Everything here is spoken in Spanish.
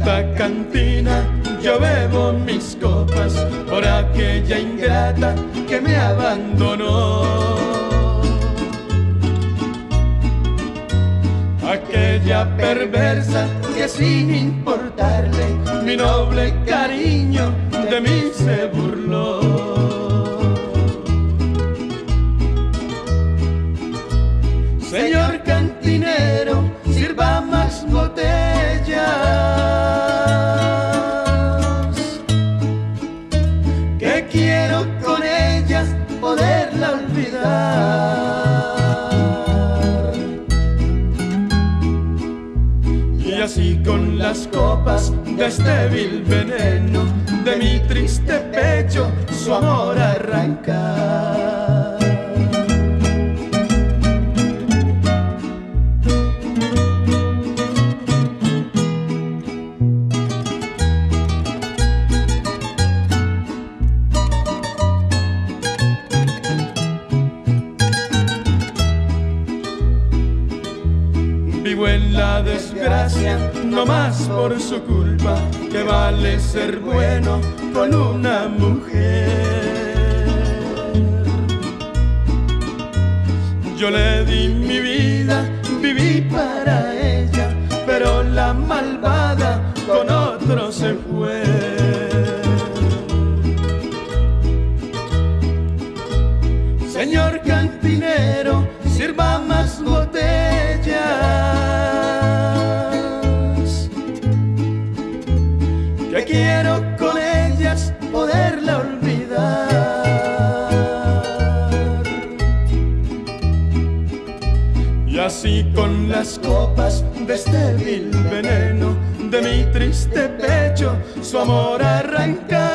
En esta cantina yo bebo mis copas por aquella ingrata que me abandonó. Aquella perversa que sin importarle mi noble cariño de mí se burló. Con las copas de este vil veneno de mi triste pecho su amor no más por su culpa, que vale ser bueno con una mujer. Yo le di mi vida, viví para ella, pero la malvada con otro se fue. Señor cantinero, sirva más quiero con ellas poderla olvidar. Y así con las copas de este vil veneno de mi triste pecho, su amor arranca